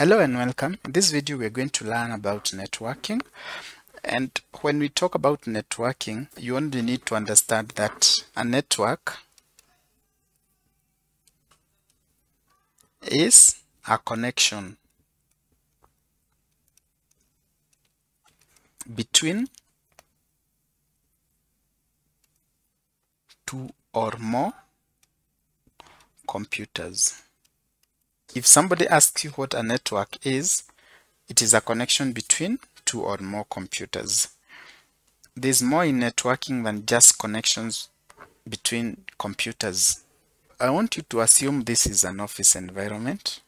Hello and welcome. In this video we're going to learn about networking and when we talk about networking you only need to understand that a network is a connection between two or more computers. If somebody asks you what a network is, it is a connection between two or more computers. There's more in networking than just connections between computers. I want you to assume this is an office environment.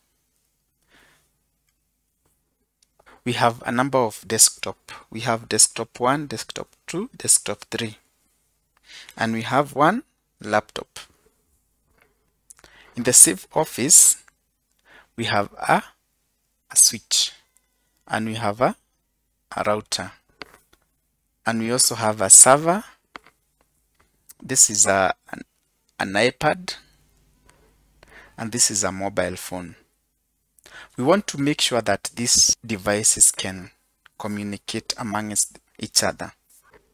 We have a number of desktop. We have desktop 1, desktop 2, desktop 3. And we have one laptop. In the same office, we have a, a switch and we have a, a router. And we also have a server. This is a an, an ipad and this is a mobile phone. We want to make sure that these devices can communicate amongst each other.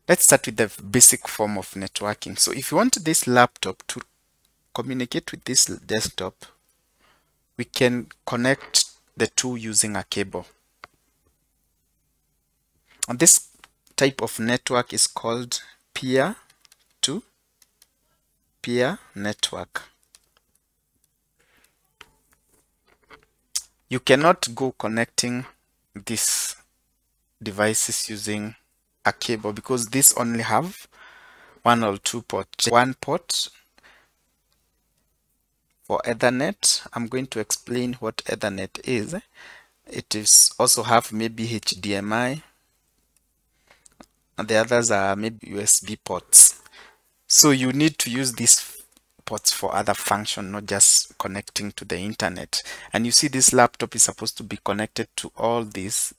Let's start with the basic form of networking. So if you want this laptop to communicate with this desktop we can connect the two using a cable. And this type of network is called peer to peer network. You cannot go connecting these devices using a cable because these only have one or two ports. One port for Ethernet, I'm going to explain what Ethernet is. It is also have maybe HDMI, and the others are maybe USB ports. So you need to use these ports for other function, not just connecting to the internet. And you see this laptop is supposed to be connected to all these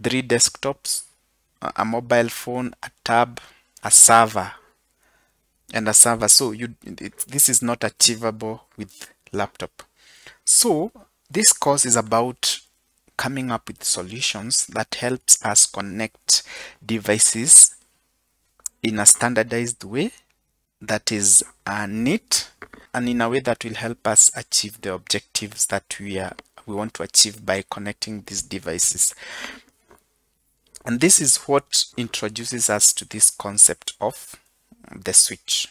three desktops, a mobile phone, a tab, a server and a server. So you it, this is not achievable with laptop. So this course is about coming up with solutions that helps us connect devices in a standardized way that is uh, neat and in a way that will help us achieve the objectives that we are we want to achieve by connecting these devices. And this is what introduces us to this concept of the switch.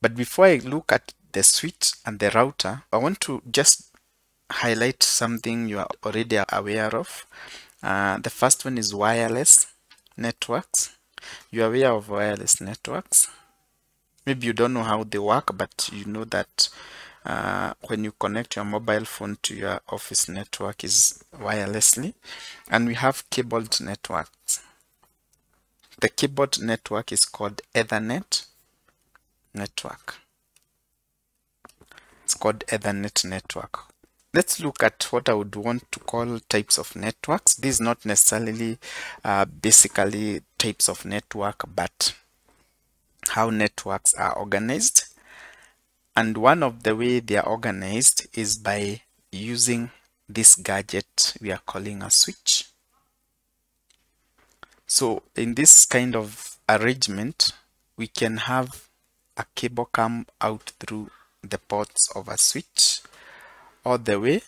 But before I look at the switch and the router, I want to just highlight something you are already aware of. Uh, the first one is wireless networks. You are aware of wireless networks. Maybe you don't know how they work, but you know that uh, when you connect your mobile phone to your office network is wirelessly. And we have cabled networks. The cabled network is called Ethernet network. It's called Ethernet network. Let's look at what I would want to call types of networks. These not necessarily uh, basically types of network, but how networks are organized. And one of the way they are organized is by using this gadget we are calling a switch. So in this kind of arrangement, we can have a cable come out through the ports of a switch all the way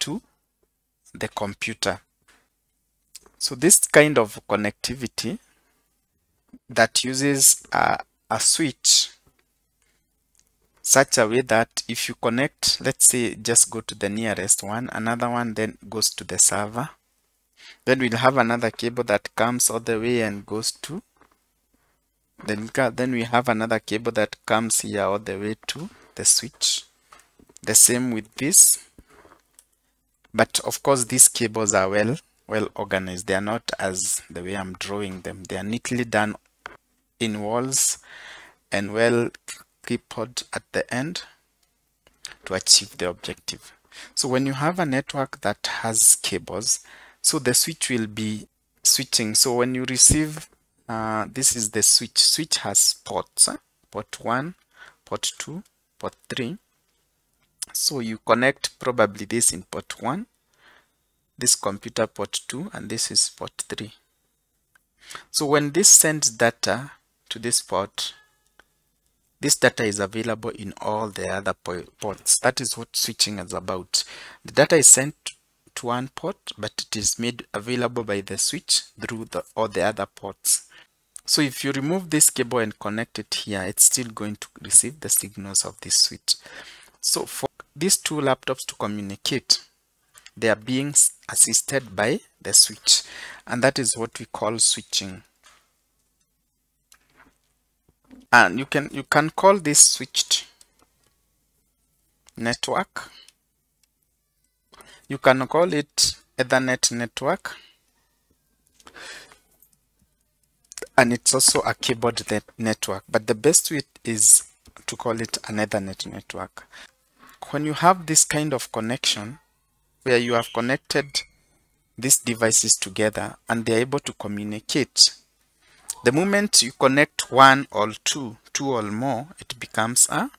to the computer. So this kind of connectivity that uses a, a switch such a way that if you connect, let's say just go to the nearest one, another one then goes to the server then we'll have another cable that comes all the way and goes to then then we have another cable that comes here all the way to the switch. The same with this. But of course these cables are well well organized. They are not as the way i'm drawing them. They are neatly done in walls and well clipped at the end to achieve the objective. So when you have a network that has cables so the switch will be switching so when you receive uh, this is the switch switch has ports port 1 port 2 port 3 So you connect probably this in port 1, this computer port 2, and this is port 3. So when this sends data to this port, this data is available in all the other ports. That is what switching is about. The data is sent one port, but it is made available by the switch through the all the other ports. So if you remove this cable and connect it here, it's still going to receive the signals of this switch. So for these two laptops to communicate, they are being assisted by the switch, and that is what we call switching. And you can you can call this switched network. You can call it Ethernet network. And it's also a cabled network. But the best way is to call it an ethernet network. When you have this kind of connection where you have connected these devices together and they're able to communicate the moment you connect one or two two or more it becomes a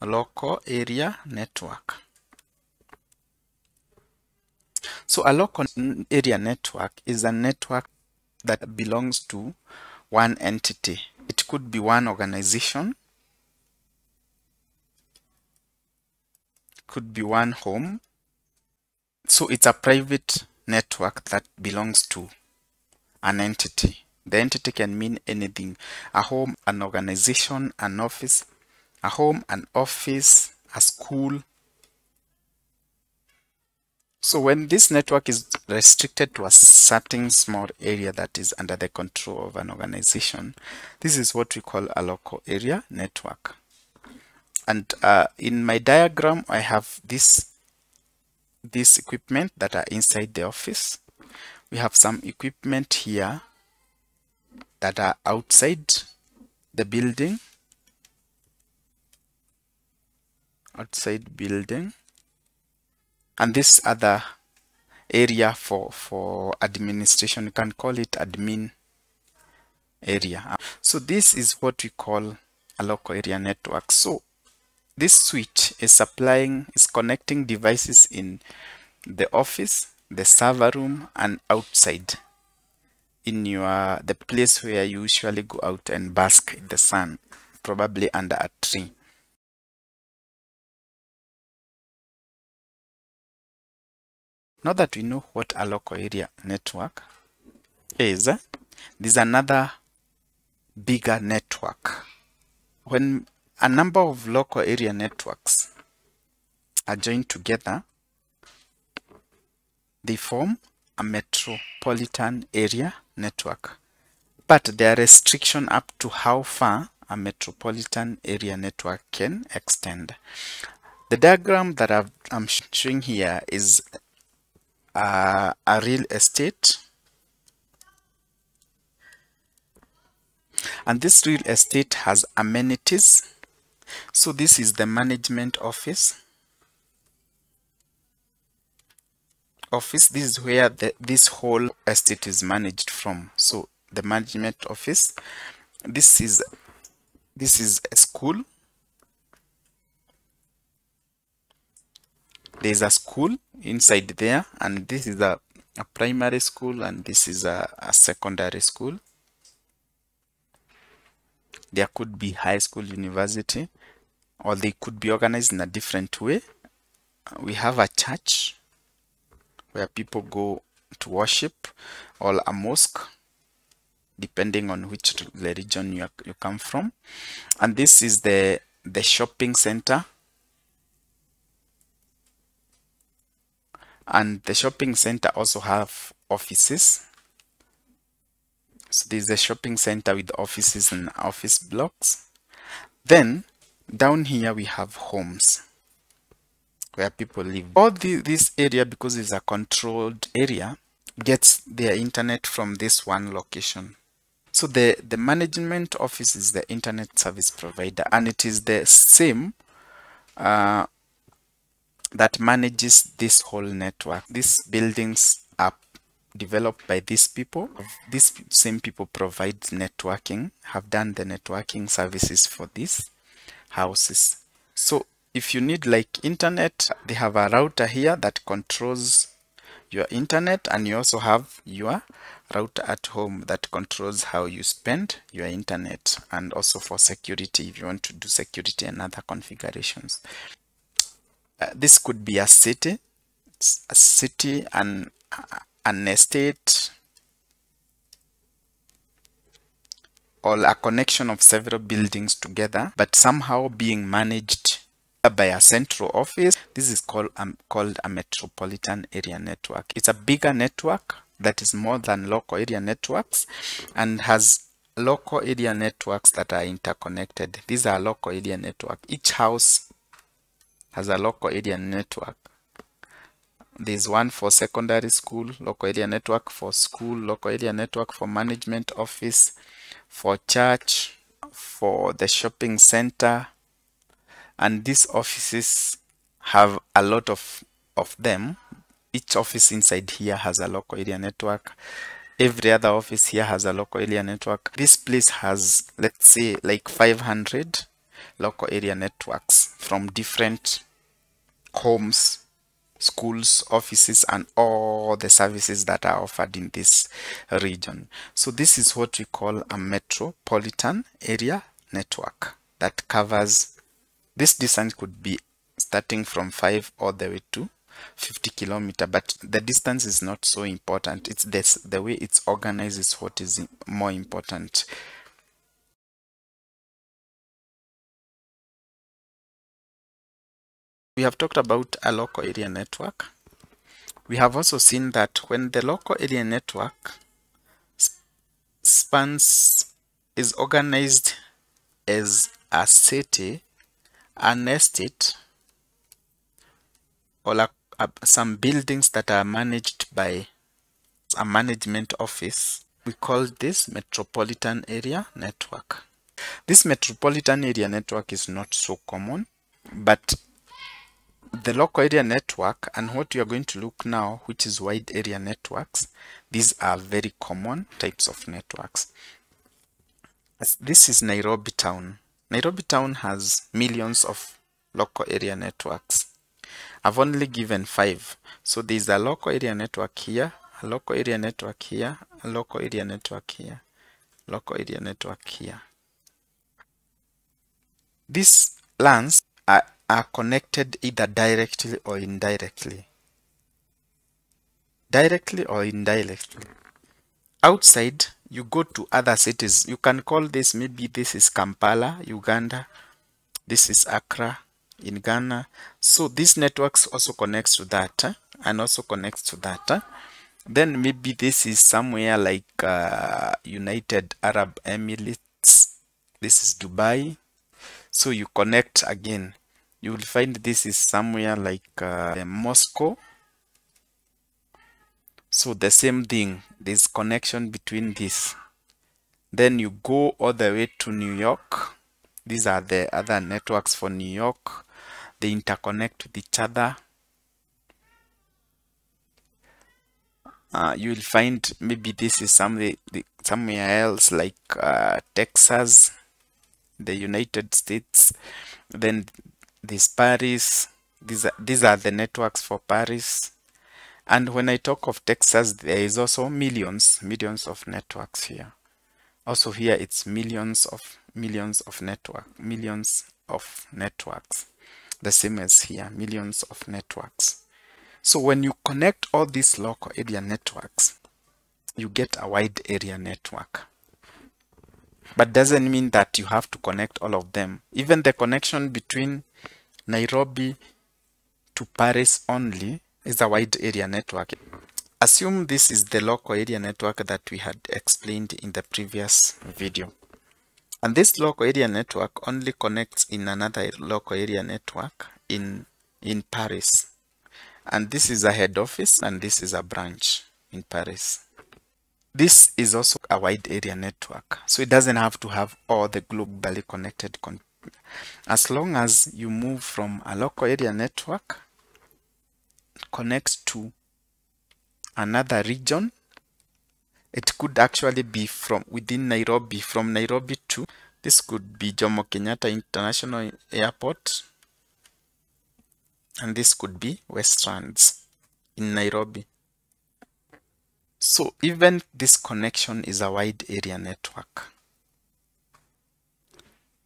local area network so a local area network is a network that belongs to one entity. It could be one organization, could be one home. So it's a private network that belongs to an entity. The entity can mean anything. A home, an organization, an office, a home, an office, a school, so when this network is restricted to a certain small area that is under the control of an organization, this is what we call a local area network. And uh, in my diagram, I have this, this equipment that are inside the office. We have some equipment here that are outside the building. Outside building and this other area for for administration you can call it admin area. So this is what we call a local area network. So this switch is supplying is connecting devices in the office the server room and outside. In your the place where you usually go out and bask in the sun probably under a tree Now that we know what a local area network is, there's another bigger network. When a number of local area networks are joined together, they form a metropolitan area network. But there are restrictions up to how far a metropolitan area network can extend. The diagram that i am showing here is uh, a real estate. And this real estate has amenities. So this is the management office. Office this is where the, this whole estate is managed from. So the management office this is this is a school there's a school inside there and this is a, a primary school and this is a, a secondary school. There could be high school university or they could be organized in a different way. We have a church where people go to worship or a mosque depending on which religion you, you come from. And this is the the shopping center and the shopping center also have offices. So there's a shopping center with offices and office blocks. Then down here we have homes where people live. All the, this area because it's a controlled area gets their internet from this one location. So the the management office is the internet service provider and it is the same uh, that manages this whole network. These buildings are developed by these people. These same people provide networking, have done the networking services for these houses. So if you need like internet, they have a router here that controls your internet and you also have your router at home that controls how you spend your internet and also for security if you want to do security and other configurations. Uh, this could be a city, a city and an estate or a connection of several buildings together but somehow being managed by a central office. This is called um, called a metropolitan area network. It's a bigger network that is more than local area networks and has local area networks that are interconnected. These are local area network. Each house has a local area network. There's one for secondary school, local area network for school, local area network for management office, for church, for the shopping center, and these offices have a lot of of them. Each office inside here has a local area network. Every other office here has a local area network. This place has let's say like 500 local area networks from different homes schools offices and all the services that are offered in this region. So this is what we call a metropolitan area network that covers this distance could be starting from 5 all the way to 50 kilometer but the distance is not so important. It's this the way it's organized is what is more important we have talked about a local area network. We have also seen that when the local area network spans is organized as a city an estate or like uh, some buildings that are managed by a management office we call this metropolitan area network. This metropolitan area network is not so common but the local area network and what you are going to look now which is wide area networks these are very common types of networks this is Nairobi town Nairobi town has millions of local area networks. I've only given five. So there's a local area network here, a local area network here, a local area network here, local area network here. These LANs are, are connected either directly or indirectly. Directly or indirectly. Outside, you go to other cities you can call this maybe this is Kampala Uganda this is Accra in Ghana so these networks also connects to that eh? and also connects to that eh? then maybe this is somewhere like uh, United Arab Emirates this is Dubai so you connect again. You will find this is somewhere like uh, Moscow. So the same thing there's connection between this. Then you go all the way to New York. These are the other networks for New York. They interconnect with each other. Uh, you will find maybe this is somewhere, somewhere else like uh, Texas the United States then this Paris these are, these are the networks for Paris and when I talk of Texas, there is also millions, millions of networks here. Also here, it's millions of millions of network, millions of networks. The same as here, millions of networks. So when you connect all these local area networks, you get a wide area network. But doesn't mean that you have to connect all of them. Even the connection between Nairobi to Paris only is a wide area network. Assume this is the local area network that we had explained in the previous video. And this local area network only connects in another local area network in, in Paris. And this is a head office and this is a branch in Paris. This is also a wide area network. So it doesn't have to have all the globally connected. Con as long as you move from a local area network connects to another region it could actually be from within Nairobi from Nairobi to this could be Jomo Kenyatta International Airport and this could be Westlands in Nairobi. So even this connection is a wide area network.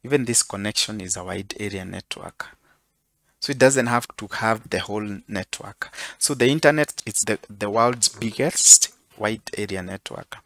Even this connection is a wide area network. So it doesn't have to have the whole network. So the internet is the, the world's biggest wide area network.